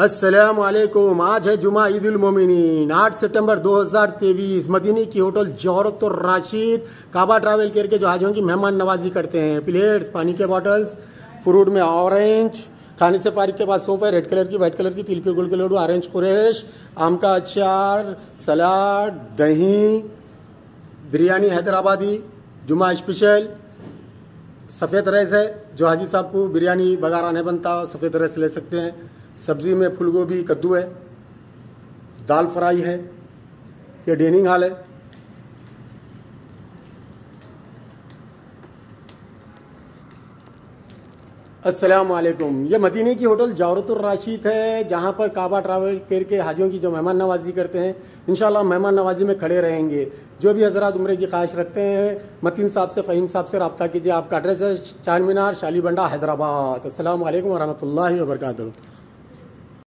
असलकुम आज है जुमा ईद उल मोमिनीन। आठ सितंबर 2023 मदीनी की होटल जौहरत और राशिद काबा ट्रैवल करके जो हाजियों की मेहमान नवाजी करते हैं। प्लेट्स, पानी के बॉटल्स, फ्रूट में ऑरेंज, खाने से फारिग के बाद सोफा, रेड कलर की, व्हाइट कलर की, तिल के गुल के लड्डू, ऑरेंज कुरेश, आम का अचार, सलाद, दही, बिरयानी हैदराबादी, जुमा स्पेशल, सफ़ेद रैस है, जो हाजी साहब को बिरयानी बगारा नहीं बनता, सफ़ेद रैस ले सकते हैं। सब्ज़ी में फूलगोभी, कद्दू है, दाल फ्राई है, ये डेनिंग हाल है। अस्सलाम वालेकुम ये मदीने की होटल जावरतुर राशिद है, जहाँ पर काबा ट्रैवल करके हाजियों की जो मेहमान नवाजी करते हैं, इंशाल्लाह मेहमान नवाजी में खड़े रहेंगे। जो भी हज़रत उम्र की ख्वाहिश रखते हैं, मतीन साहब से, फ़हीम साहब से रबता कीजिए। आपका एड्रेस है चार मीनार शाली बंडा हैदराबाद असल वरहमल वर्का